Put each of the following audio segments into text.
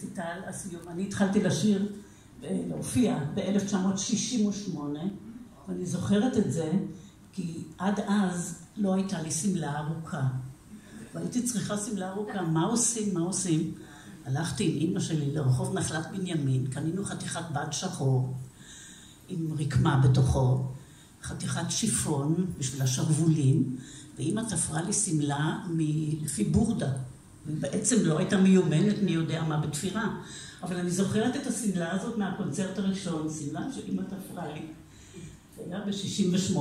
סיטל הסיום. אני התחלתי לשיר, אה, להופיע ב-1968, ואני זוכרת את זה כי עד אז לא הייתה לי שמלה ארוכה. והייתי צריכה שמלה ארוכה, מה עושים, מה עושים? הלכתי עם אימא שלי לרחוב נחלת בנימין, קנינו חתיכת בד שחור עם רקמה בתוכו, חתיכת שיפון בשביל השרוולים, ואימא תפרה לי שמלה לפי בורדה. ובעצם לא הייתה מיומנת מי יודע מה בתפירה. אבל אני זוכרת את השמלה הזאת מהקונצרט הראשון, שמלה שאימא תפרה לי. זה היה ב-68.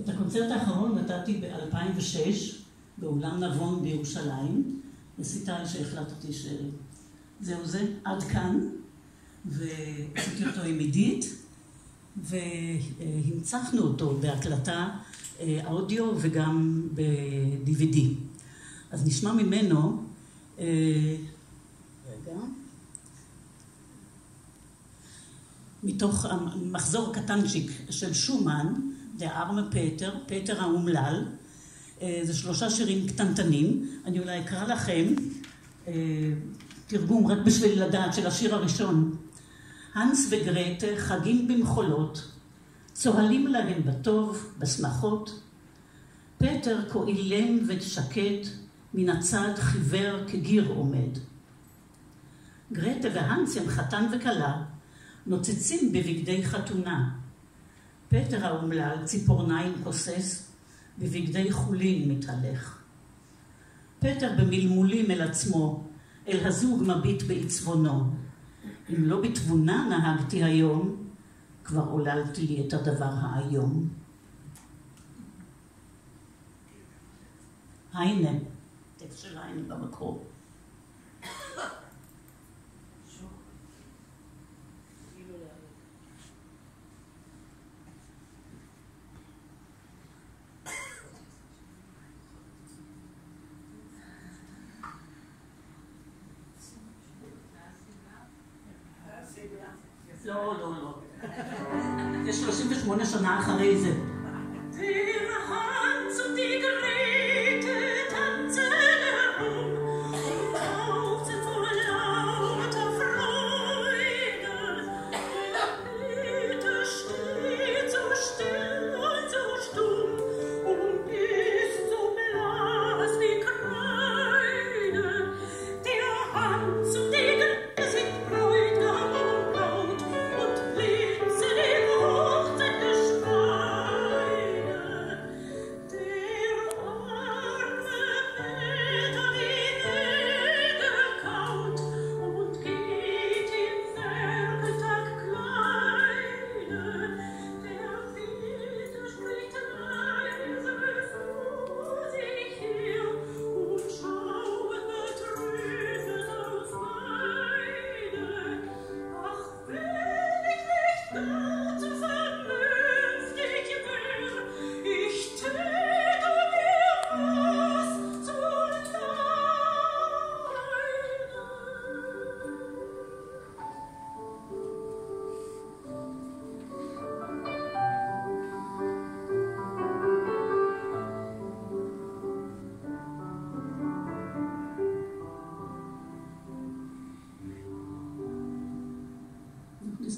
את הקונצרט האחרון נתתי ב-2006 באולם נבון בירושלים. לסיטל שהחלטתי שזהו זה, עד כאן. ועשיתי אותו עם עידית, והנצחנו אותו בהקלטה אה, אודיו וגם ב-DVD. אז נשמע ממנו, אה, רגע, מתוך מחזור קטנצ'יק של שומן, דה ארמה פטר, פטר האומלל, אה, זה שלושה שירים קטנטנים, אני אולי אקרא לכם אה, תרגום רק בשביל לדעת של השיר הראשון. הנס וגרטה חגים במחולות, צוהלים להם בטוב, בשמחות. פטר כה אילם ושקט, מן הצד חיוור כגיר עומד. גרטה והנס הם חתן וכלה, נוצצים בבגדי חתונה. פטר האומלל ציפורניים כוסס, בבגדי חולין מתהלך. פטר במלמולים אל עצמו, אל הזוג מביט בעצבונו. אם לא בתבונה נהגתי היום, כבר עוללתי לי את הדבר האיום. היינה, של היינה במקור. לא, לא, לא. זה 38 שנה אחרי זה.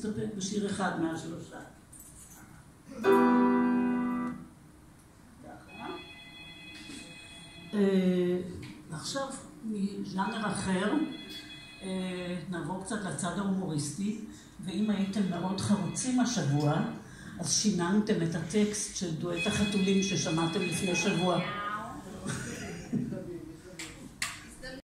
נסתפק בשיר אחד מהשלושה. אה, עכשיו, מז'אנר אחר, אה, נעבור קצת לצד ההומוריסטי, ואם הייתם מאוד חרוצים השבוע, אז שיננתם את הטקסט של דואט החתולים ששמעתם לפני שבוע.